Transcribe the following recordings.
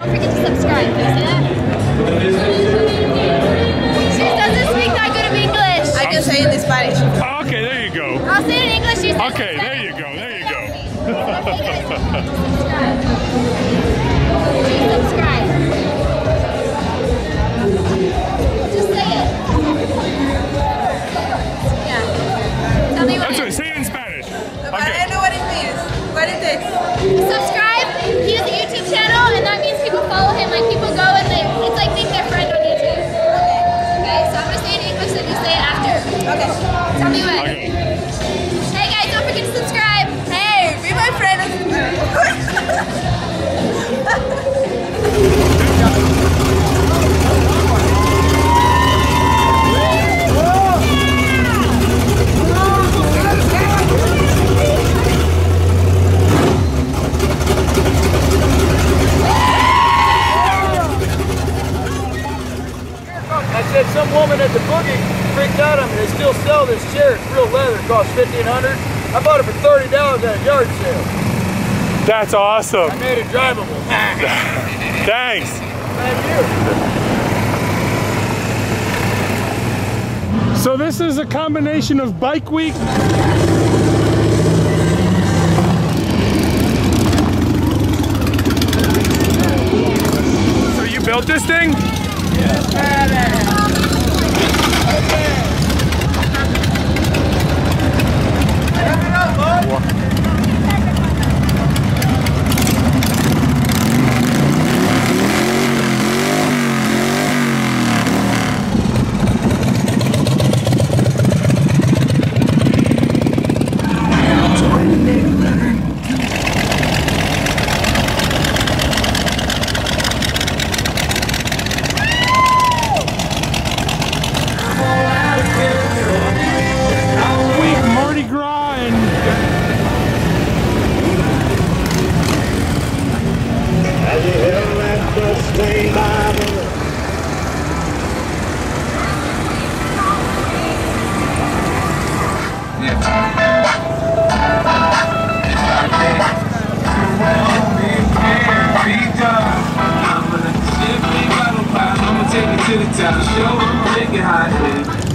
Don't forget to subscribe. Can you say that? She doesn't speak that good of English. I can say it in Spanish. Oh, okay, there you go. I'll say it in English. You Okay, there you go. There you go. Okay, guys, subscribe. Tell me 1500 I bought it for $30 at a yard sale. That's awesome. I made it drivable. Thanks. Thank you. So this is a combination of Bike Week built this thing? Yeah. You the show, make it hot, baby.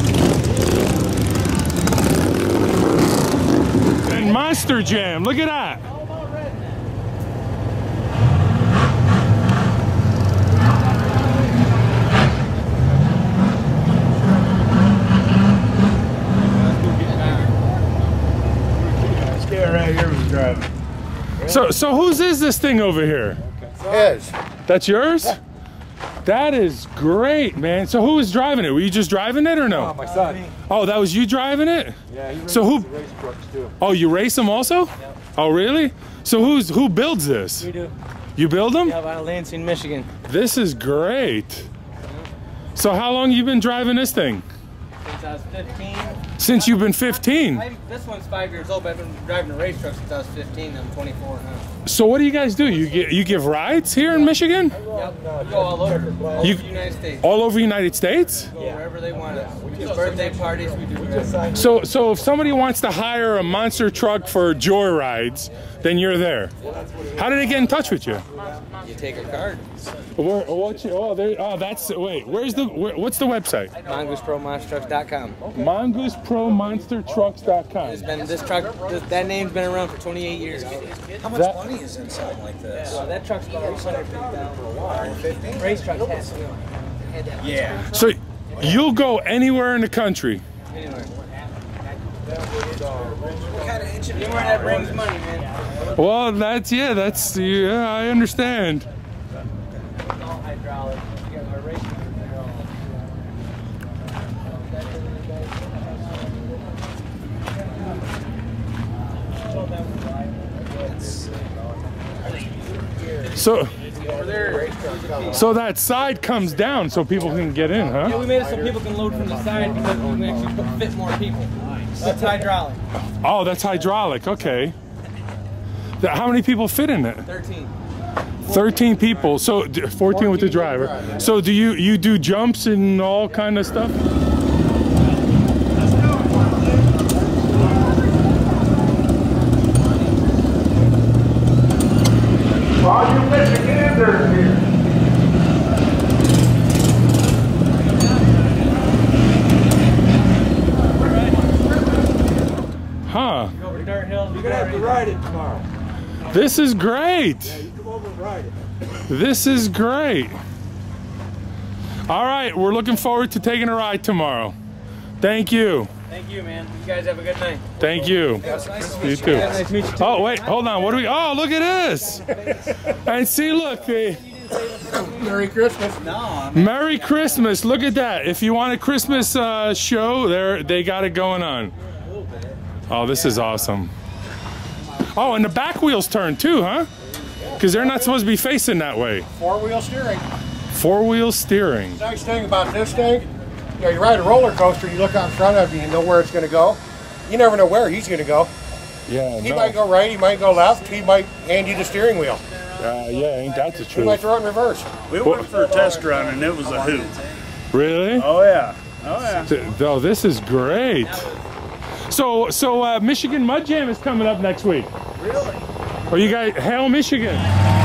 and Monster Jam. Look at that. Stay right here was driving. So so whose is this thing over here? Yes. That's yours? That is great, man. So who was driving it? Were you just driving it or no? My son. Oh, that was you driving it? Yeah, he So who- race trucks too. Oh, you race them also? Oh, really? So who's who builds this? We do. You build them? Yeah, out of Lansing, Michigan. This is great. So how long you been driving this thing? Since I was 15. Since you've been 15. I, this one's five years old, but I've been driving a race truck since I was 15. I'm 24 now. So what do you guys do? You get you give rides here in Michigan? Yep. We go all over. All You- over the United States. All over the United States? Go wherever they want us. We do birthday parties. We do whatever. So so if somebody wants to hire a monster truck for joyrides, then you're there. How did they get in touch with you? You take a card. Where, oh, what's your, oh, there, oh, that's wait. Where's the where, what's the website? MongooseProMonsterTrucks.com. MongooseProMonsterTrucks.com. It's been this truck. This, that name's been around for 28 years. How much That- money is in something like this? So that truck's about 150,000. Race truck has to go. Yeah. So you'll go anywhere in the country. Anyway, What kind of that brings money, man. Well, that's yeah, that's yeah, I understand. So So that side comes down so people can get in, huh? Yeah, we made it so people can load from the side because we can actually fit more people. That's hydraulic. Oh, that's hydraulic. Okay. How many people fit in it? 13. 13 people. So d- 14 with the driver. So do you you do jumps and all kind of stuff? All you Michiganders here. wheels. You're gonna have to ride it tomorrow. This is great. You come over and ride it. This is great. All right, we're looking forward to taking a ride tomorrow. Thank you. Thank you, man. You guys have a good night. Thank you. You too. Nice to meet you. too. Oh wait, hold on. What do we? Oh, look at this. And see, look. The, Merry Christmas. No, Merry Christmas. Look at that. If you want a Christmas uh, show, there they got it going on. Oh, this is awesome. Oh, and the back wheels turn too, huh? Because they're not supposed to be facing that way. Four wheel steering. Four wheel steering. Nice thing about this thing, you know, you ride a roller coaster, you look out in front of you, you know where it's going to go. You never know where he's going to go. Yeah, He no. might go right, he might go left, he might hand you the steering wheel. Uh, yeah, ain't that the truth. He might truth? throw it in reverse. We went for a test run and it was a hoot. Really? Oh yeah. Oh yeah. Th- Oh, this is great. So, so uh, Michigan Mud Jam is coming up next week. Really? Are you guys hail Michigan?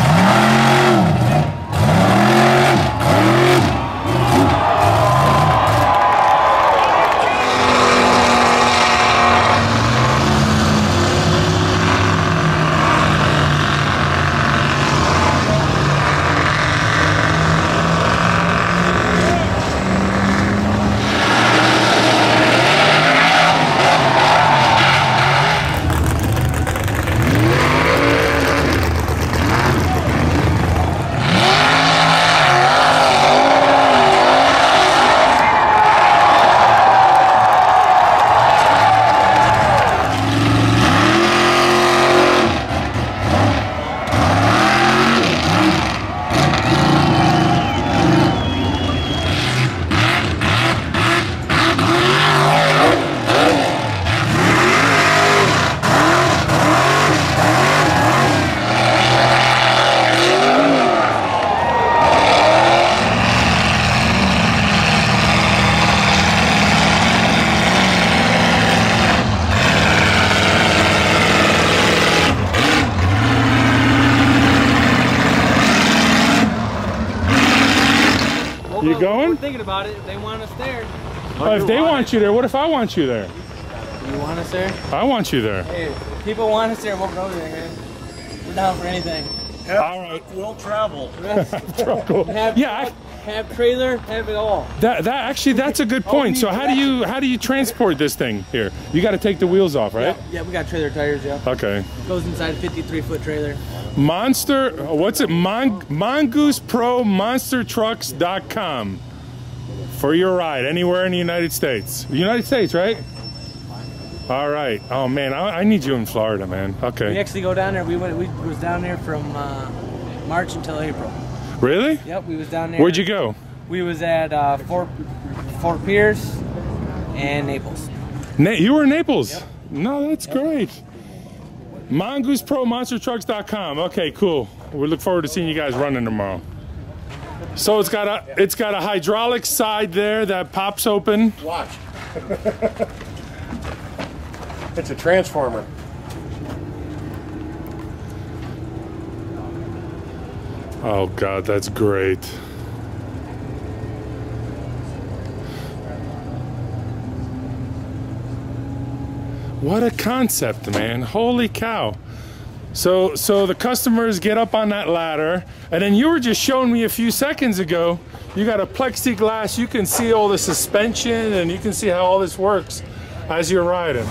You We're going? thinking about it. If they want us there, Oh, if they want you there, what if I want you there? you want us there? I want you there. Hey, people want us there. We'll go there, man. We're down for anything. All right. We'll travel. Have Yeah, truck, have trailer, have it all. That that actually that's a good point. So how do you how do you transport this thing here? You got to take the wheels off, right? Yeah, we got trailer tires. Yeah, Okay. goes inside a 53 foot trailer. Monster, what's it? Mon, Mongoose Pro monster MonsterTrucks.com for your ride anywhere in the United States. United States, right? All right. Oh man, I, I need you in Florida, man. Okay. We actually go down there. We went. We was down there from uh, March until April. Really? Yep, we was down there. Where'd you go? We was at uh, Fort Fort Pierce and Naples. Na- you were in Naples. No, that's great. Mongoose Pro MonsterTrucks.com. Okay, cool. We look forward to seeing you guys running tomorrow. So it's got a it's got a hydraulic side there that pops open. Watch. it's a transformer. Oh god, that's great. What a concept, man. Holy cow. So so the customers get up on that ladder and then you were just showing me a few seconds ago, you got a plexiglass, you can see all the suspension and you can see how all this works as you're riding.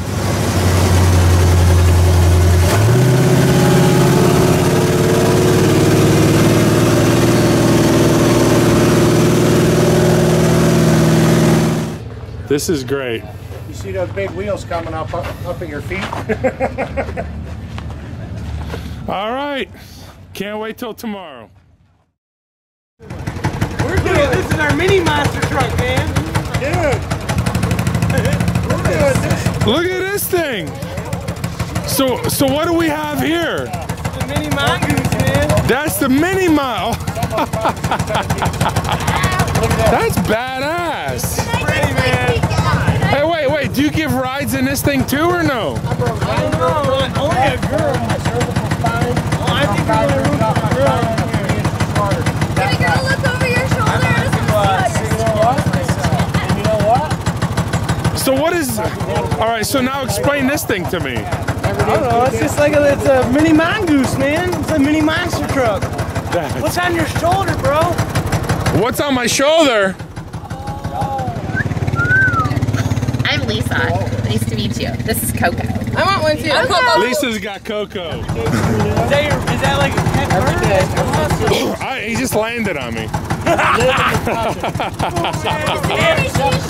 This is great. You see those big wheels coming up up, up at your feet? All right. Can't wait till tomorrow. We're doing this is our mini monster truck, man. Look at this thing. So so what do we have here? The mini mongoose, man. That's the mini mile. That's badass. Pretty man. Hey, wait, wait. Do you give rides in this thing too, or no? I don't know. Only a girl. Oh, I think we're gonna root for a girl. Hey, girl, look over your shoulder. I just want to see how you're So what is? All right. So now explain this thing to me. I don't know. It's just like a, it's a mini mongoose, man. It's a mini monster truck. What's on your shoulder, bro? What's on my shoulder? I'm Lisa. Nice to meet you. This is Coco. I want one too. I'm Coco. Lisa's got Coco. Is that, your, is that like a pet bird? I, he just landed on me.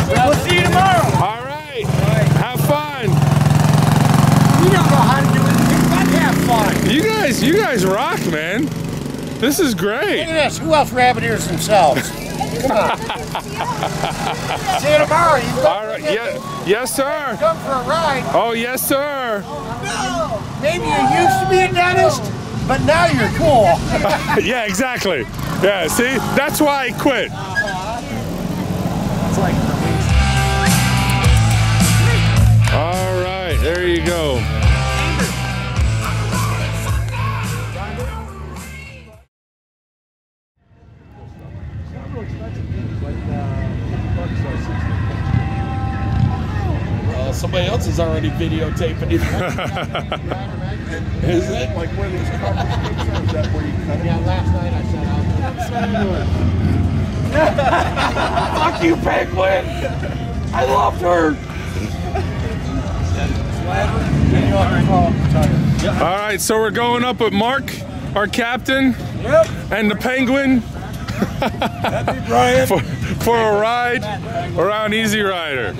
We'll see you tomorrow. All right. Have fun. You don't know how to do it. But have fun. You guys, you guys rock, man. This is great. Look at this. Who else rabbit ears themselves? See you tomorrow. You All right. Yeah. Yes, sir. come for a ride. Oh, yes, sir. Oh, no. Maybe you used to be a dentist, but now you're cool. yeah, exactly. Yeah, see? That's why I quit. Is already videotaping it. is it? Like where this conversation is that where you cut Yeah, last night I said I'll Fuck you, Penguin! I loved her! All right, so we're going up with Mark, our captain, and the penguin Brian. for, for a ride around Easy Rider.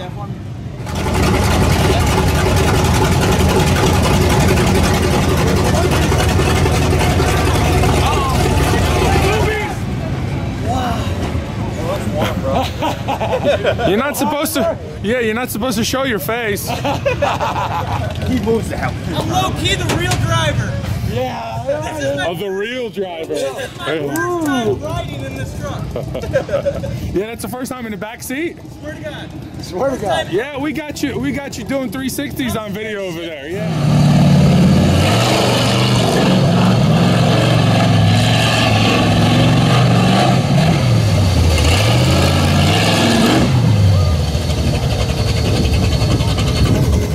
You're not supposed to. Yeah, you're not supposed to show your face. He moves the hell. I'm low key the real driver. Yeah of the real driver. I'm riding in this truck. Yeah, that's the first time in the back seat. Swear to God. Swear to God. Yeah, we got you. We got you doing 360s on video over there. Yeah.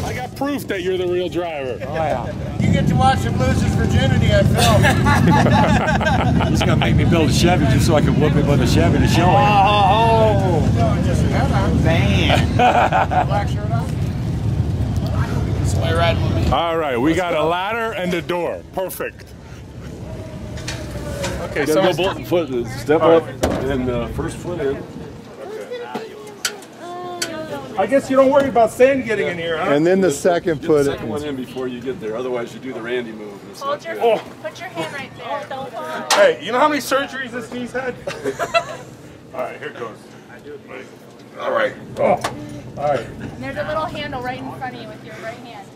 I got proof that you're the real driver. Oh, yeah. You get to watch him lose his virginity on film. He's gonna make me build a Chevy just so I can whoop him with a Chevy to show him. Oh, oh, oh. No, just your head on. Man. Black shirt on. Somebody riding with me. All right, we got a ladder and a door. Perfect. Okay, so Gotta go both foot, step up and uh, first foot in. I guess you don't worry about sand getting in here, huh? And then the second Get foot. the second one in before you get there. Otherwise, you do the Randy move. and It's not good. Oh, Put your hand right there. Don't fall. hey, you know how many surgeries this knee's had? All right, here it goes. Ready? All right. Oh, all right. There's a little handle right in front of you with your right hand.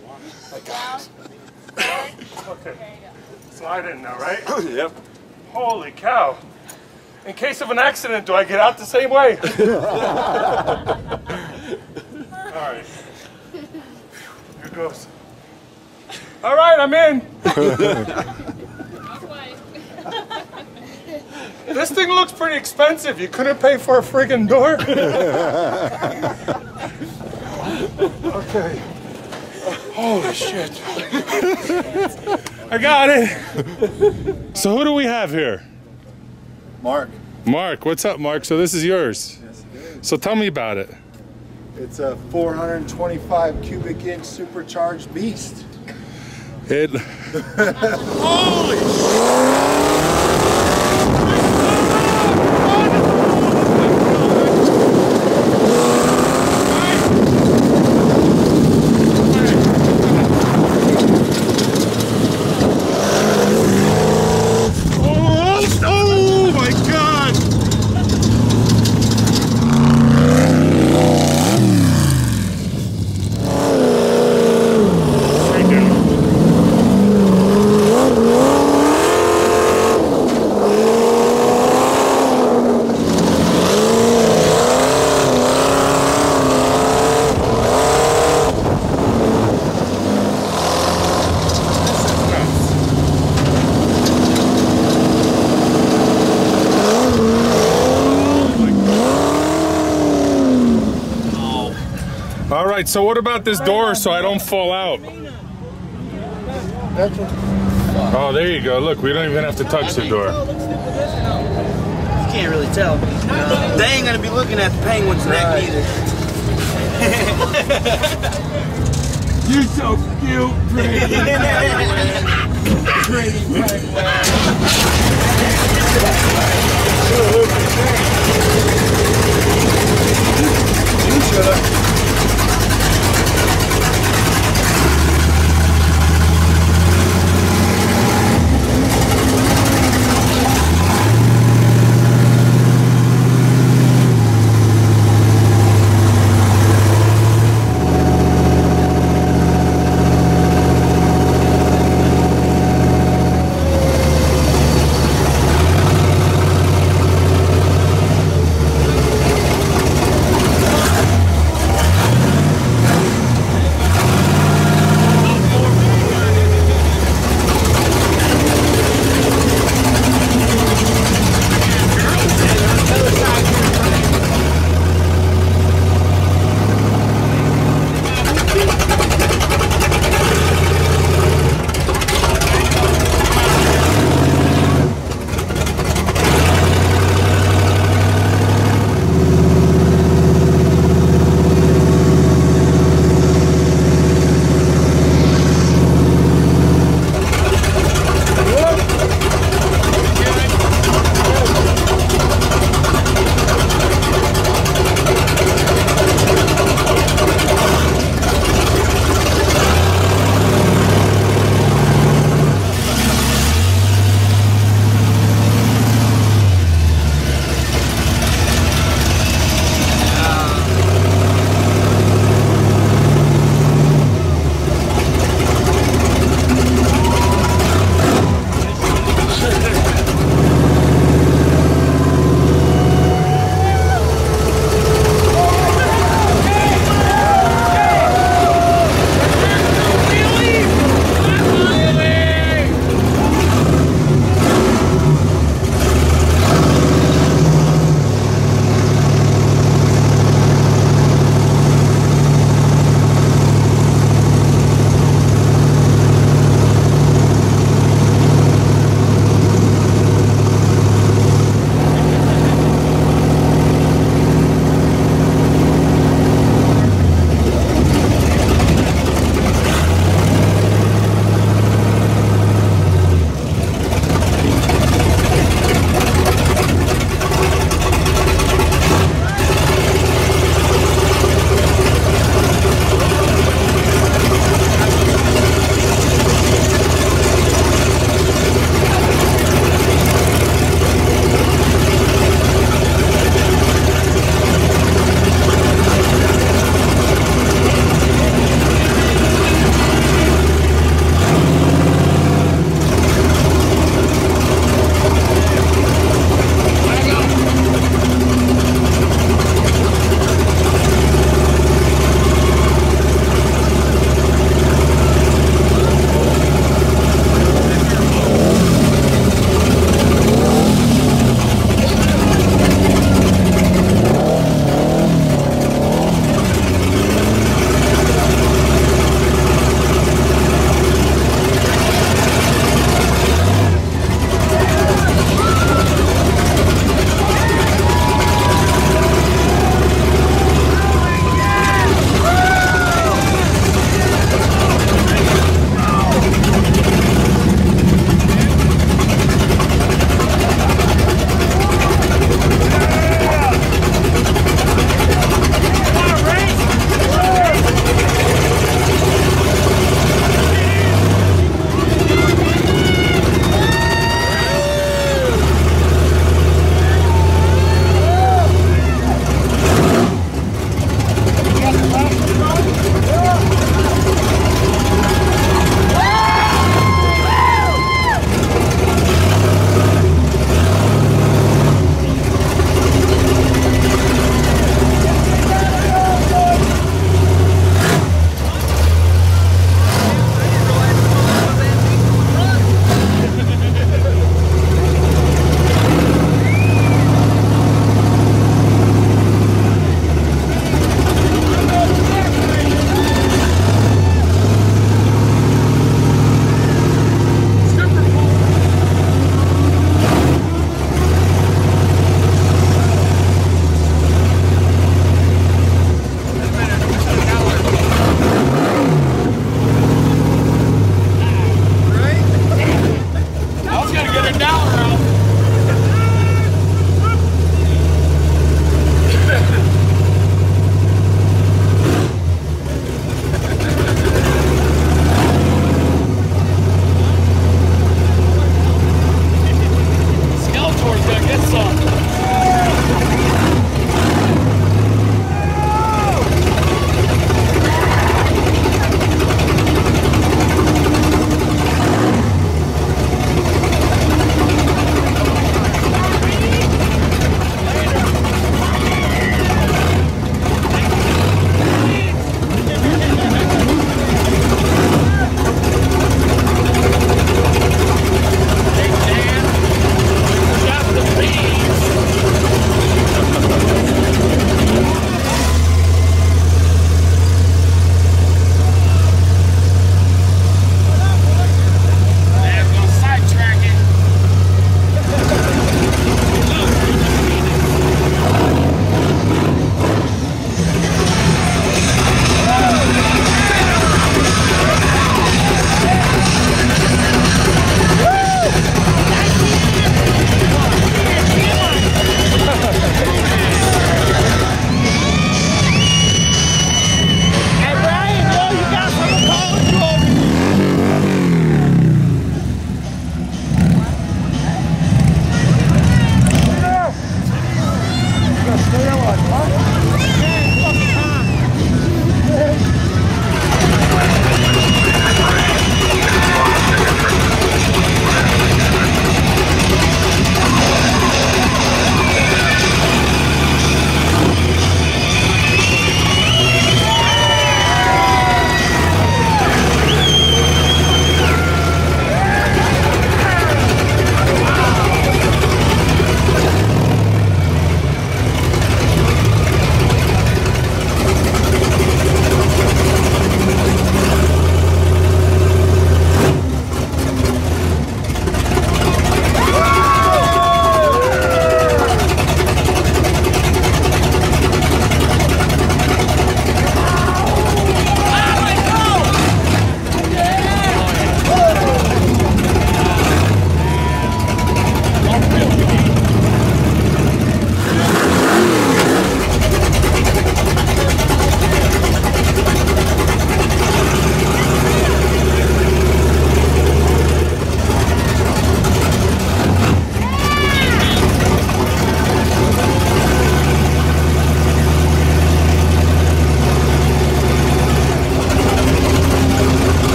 Down. Okay. There you go. Slide in now, right? yep. Holy cow. In case of an accident, do I get out the same way? All right. Here goes. All right, I'm in. This thing looks pretty expensive. You couldn't pay for a friggin' door? okay. Holy shit. I got it. So who do we have here? Mark, Mark, what's up, Mark? So this is yours. Yes, it is. So tell me about it. it's a 425 cubic inch supercharged beast. It. Oh, oh my God! Freaking. All right, so what about this door so I don't fall out? Oh, there you go. Look, we don't even have to touch the door. You can't really tell. They ain't gonna be looking at the penguin's neck either. You're so cute, pretty. pretty you should have.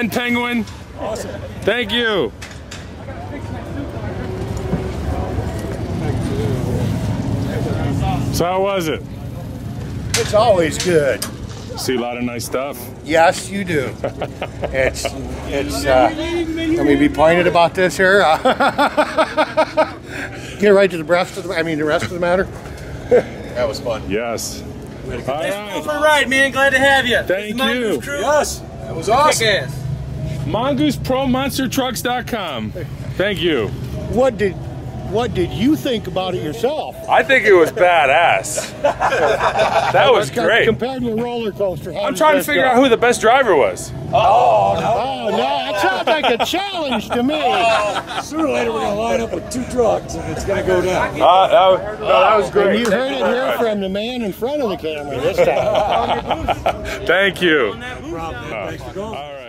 And Penguin. Awesome. Thank you. So how was it? It's always good. See a lot of nice stuff. Yes, you do. it's it's. Uh, let me be pointed about this here. Get right to the rest of the. I mean, the rest of the matter. that was fun. Yes. All right. For a ride, man. Glad to have you. Thank you. Yes, that was awesome. Kick ass. MongooseProMonsterTrucks.com. Thank you. What did What did you think about it yourself? I think it was badass. that was great. Compared to a roller coaster. I'm trying to figure out who the best driver was. Oh no! that sounds like a challenge to me. Sooner or later, we're gonna line up with two trucks, and it's gonna go down. Uh, that, was, no, that was And great. you heard it here from the man in front of the camera this time. Thank you. Thanks for going. All right.